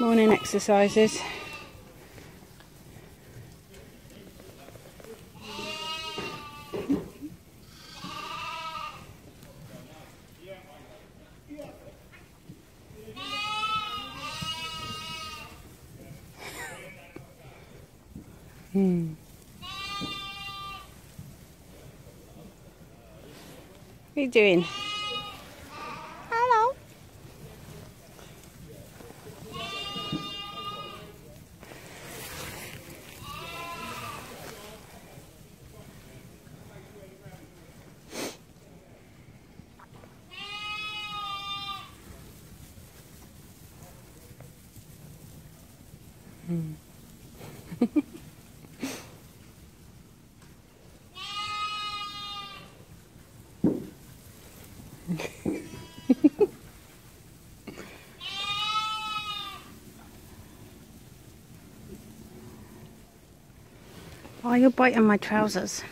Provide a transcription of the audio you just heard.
Morning exercises. Hmm. What are you doing? Hmm. Oh, you're biting my trousers.